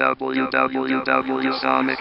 www.sonic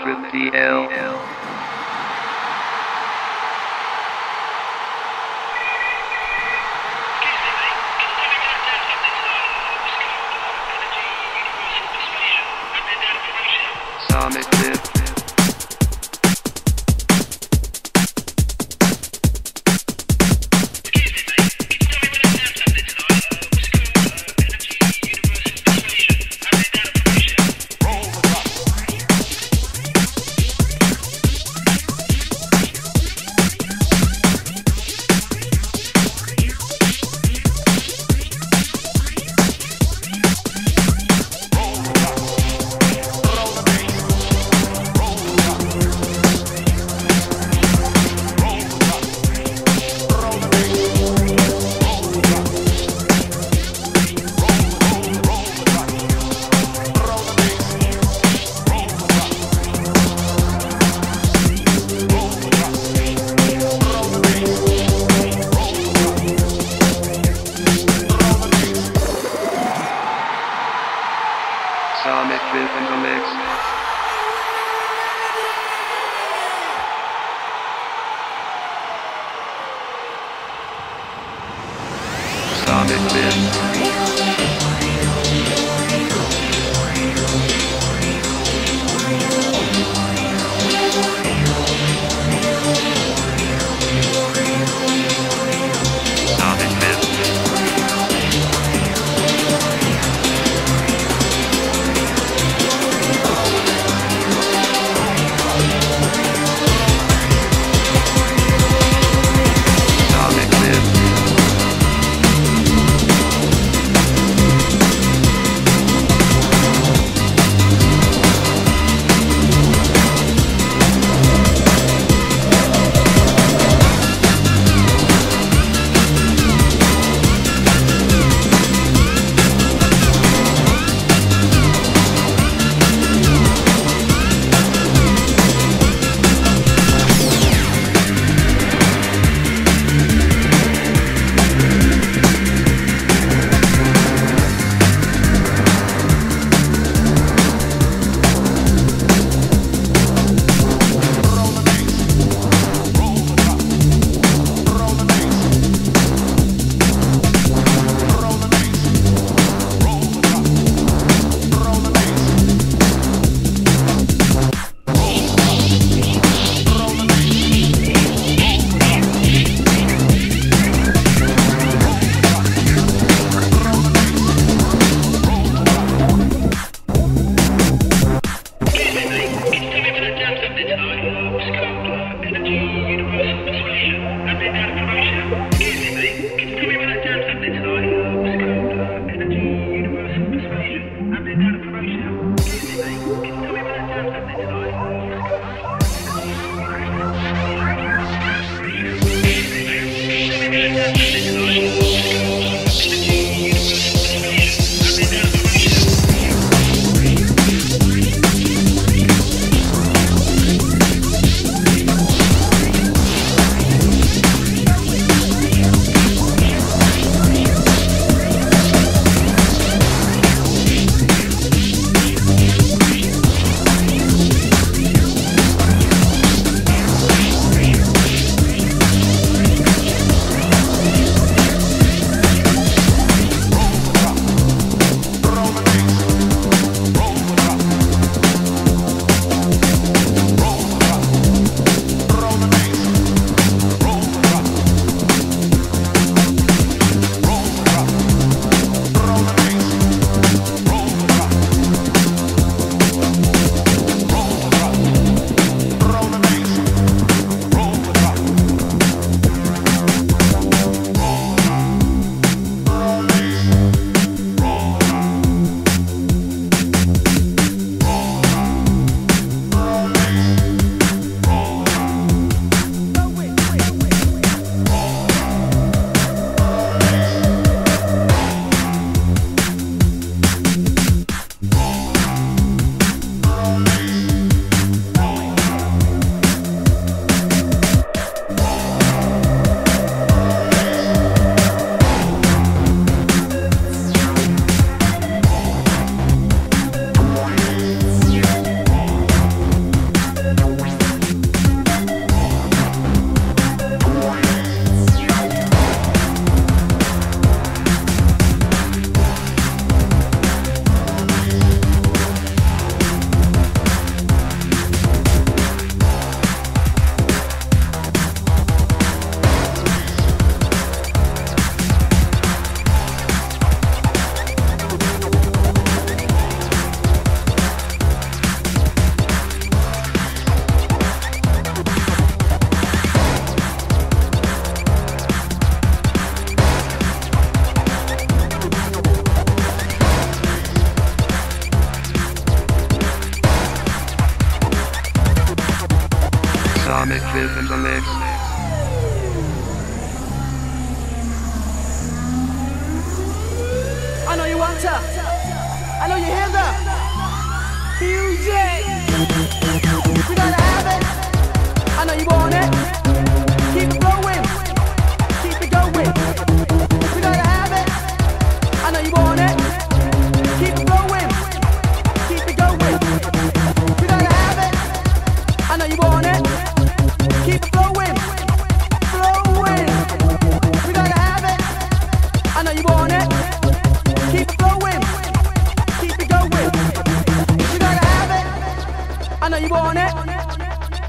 you want it?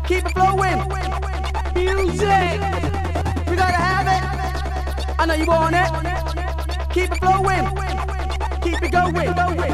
Keep it flowing. Music. We gotta have it. I know you want it. Keep it flowing. Keep it going. Keep it going.